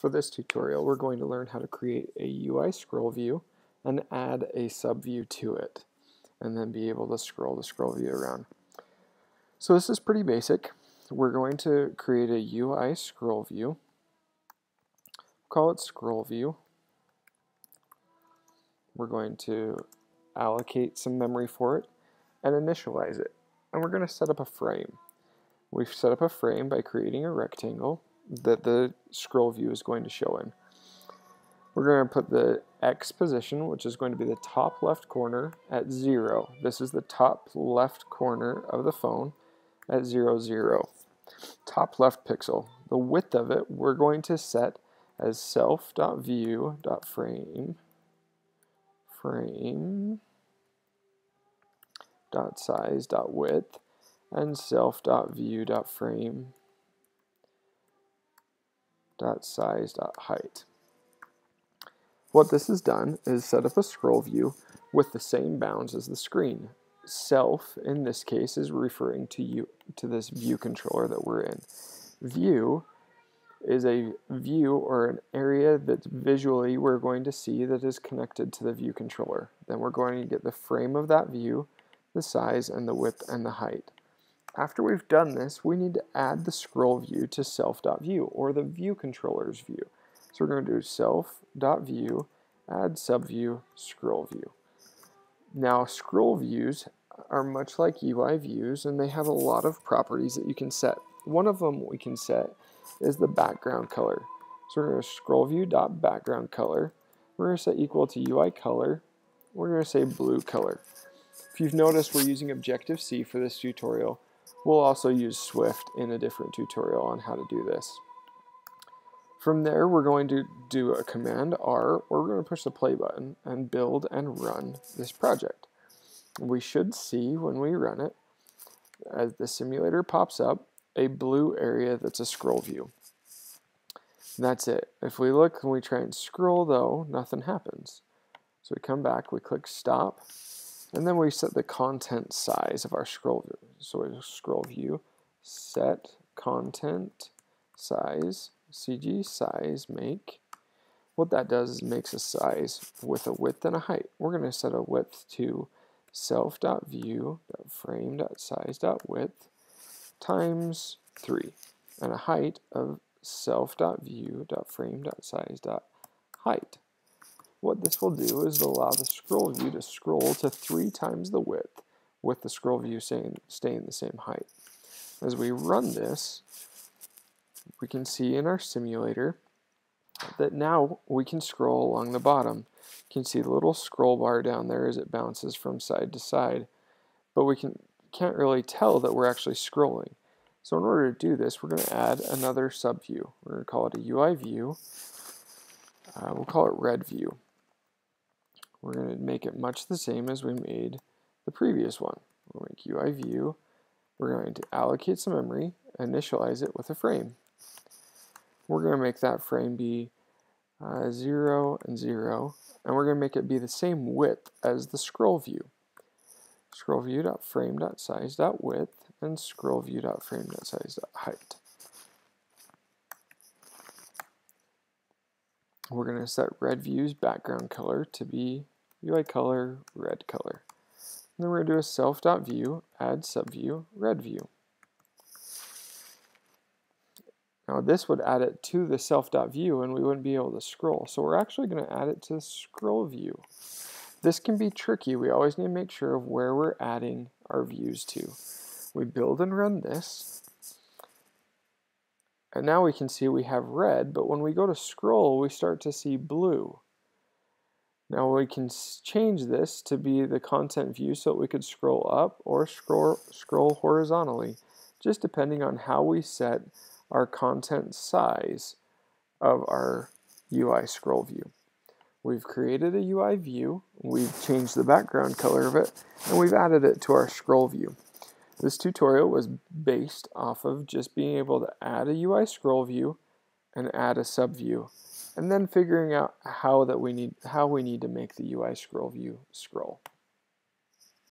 For this tutorial, we're going to learn how to create a UI scroll view and add a subview to it, and then be able to scroll the scroll view around. So this is pretty basic. We're going to create a UI scroll view. Call it scroll view. We're going to allocate some memory for it and initialize it. And we're going to set up a frame. We've set up a frame by creating a rectangle that the scroll view is going to show in. We're going to put the X position, which is going to be the top left corner at 0. This is the top left corner of the phone at 0, 0. Top left pixel. The width of it we're going to set as self.view.frame frame dot size dot width and self.view.frame dot size dot height. What this has done is set up a scroll view with the same bounds as the screen. Self, in this case, is referring to you to this view controller that we're in. View is a view or an area that visually we're going to see that is connected to the view controller. Then we're going to get the frame of that view, the size, and the width and the height. After we've done this, we need to add the scroll view to self.view or the view controller's view. So we're going to do self.view, add subview, scroll view. Now scroll views are much like UI views and they have a lot of properties that you can set. One of them we can set is the background color. So we're going to scroll view dot background color. We're going to set equal to UI color. We're going to say blue color. If you've noticed, we're using Objective-C for this tutorial. We'll also use Swift in a different tutorial on how to do this. From there, we're going to do a Command R, or we're going to push the play button and build and run this project. We should see when we run it, as the simulator pops up, a blue area that's a scroll view. that's it. If we look and we try and scroll though, nothing happens. So we come back, we click stop, and then we set the content size of our scroll view. So we scroll view, set content size, CG size make. What that does is makes a size with a width and a height. We're going to set a width to self.view.frame.size.width times 3 and a height of self.view.frame.size.height. What this will do is allow the scroll view to scroll to three times the width with the scroll view staying, staying the same height. As we run this, we can see in our simulator that now we can scroll along the bottom. You can see the little scroll bar down there as it bounces from side to side, but we can, can't really tell that we're actually scrolling. So in order to do this, we're going to add another subview. We're going to call it a UI view. Uh, we'll call it red view. We're going to make it much the same as we made the previous one. We'll make UI view. We're going to allocate some memory, initialize it with a frame. We're going to make that frame be uh, 0 and 0, and we're going to make it be the same width as the scroll view. Scroll view.frame.size.width and scroll view.frame.size.height. We're going to set red view's background color to be UI color red color. And then we're going to do a self.view, add subview, red view. Now this would add it to the self.view and we wouldn't be able to scroll. So we're actually going to add it to the scroll view. This can be tricky. We always need to make sure of where we're adding our views to. We build and run this. And now we can see we have red, but when we go to scroll, we start to see blue. Now we can change this to be the content view so that we could scroll up or scroll, scroll horizontally, just depending on how we set our content size of our UI scroll view. We've created a UI view, we've changed the background color of it, and we've added it to our scroll view. This tutorial was based off of just being able to add a UI scroll view and add a subview and then figuring out how that we need how we need to make the UI scroll view scroll.